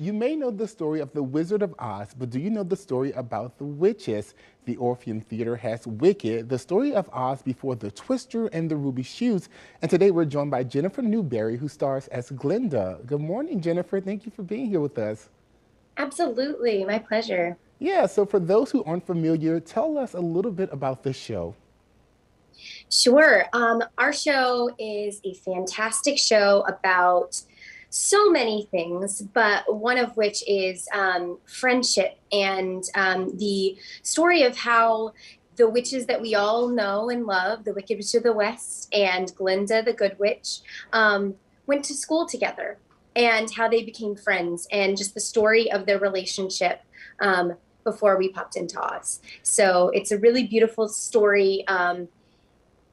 You may know the story of The Wizard of Oz, but do you know the story about the witches? The Orpheum Theater has Wicked, the story of Oz before the Twister and the Ruby Shoes. And today we're joined by Jennifer Newberry, who stars as Glinda. Good morning, Jennifer. Thank you for being here with us. Absolutely, my pleasure. Yeah, so for those who aren't familiar, tell us a little bit about the show. Sure. Um, our show is a fantastic show about so many things, but one of which is um, friendship and um, the story of how the witches that we all know and love, the Wicked Witch of the West and Glinda, the Good Witch, um, went to school together and how they became friends and just the story of their relationship um, before we popped into Oz. So it's a really beautiful story. Um,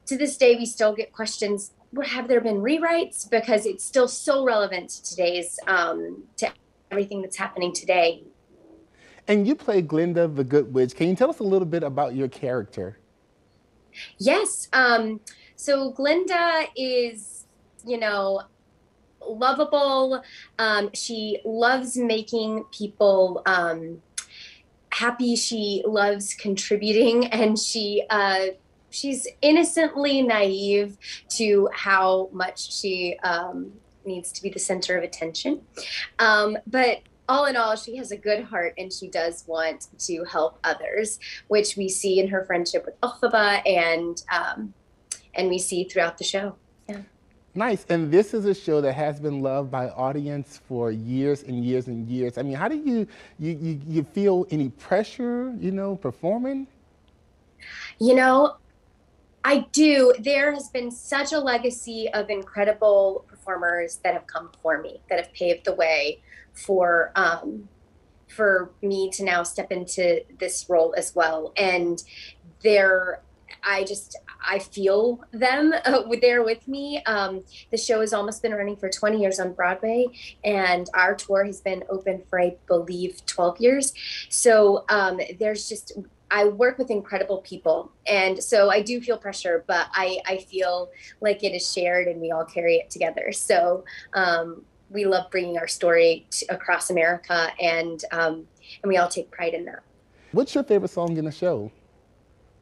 to this day, we still get questions have there been rewrites because it's still so relevant to today's um, to everything that's happening today. And you play glinda the good witch. Can you tell us a little bit about your character? Yes um, so glinda is you know lovable. Um, she loves making people um, happy. She loves contributing and she uh, she's innocently naive to how much she um, needs to be the center of attention. Um, but all in all, she has a good heart and she does want to help others, which we see in her friendship with Elphaba and um, and we see throughout the show. Yeah. Nice. And this is a show that has been loved by audience for years and years and years. I mean, how do you you you, you feel any pressure, you know, performing? You know, I do. There has been such a legacy of incredible performers that have come before me, that have paved the way for um, for me to now step into this role as well. And they're, I just, I feel them uh, there with me. Um, the show has almost been running for 20 years on Broadway, and our tour has been open for, I believe, 12 years. So um, there's just I work with incredible people. And so I do feel pressure, but I, I feel like it is shared and we all carry it together. So um, we love bringing our story to, across America and, um, and we all take pride in that. What's your favorite song in the show?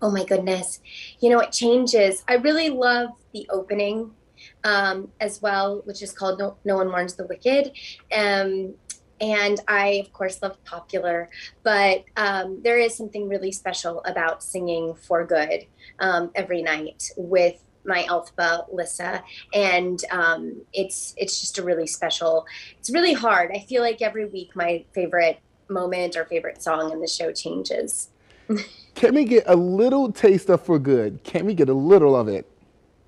Oh my goodness. You know, it changes. I really love the opening um, as well, which is called No, no One Mourns the Wicked. Um, and I, of course, love popular, but um, there is something really special about singing for good um, every night with my Elphaba Lissa, and um, it's it's just a really special. It's really hard. I feel like every week my favorite moment or favorite song in the show changes. Can we get a little taste of for good? Can we get a little of it?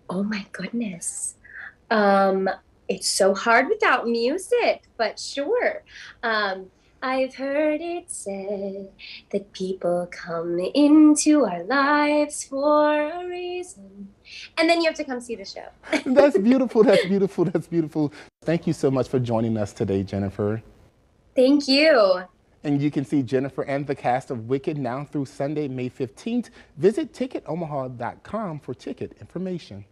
Oh my goodness. Um, it's so hard without music, but sure. Um, I've heard it said that people come into our lives for a reason. And then you have to come see the show. that's beautiful. That's beautiful. That's beautiful. Thank you so much for joining us today, Jennifer. Thank you. And you can see Jennifer and the cast of Wicked now through Sunday, May 15th. Visit ticketomaha.com for ticket information.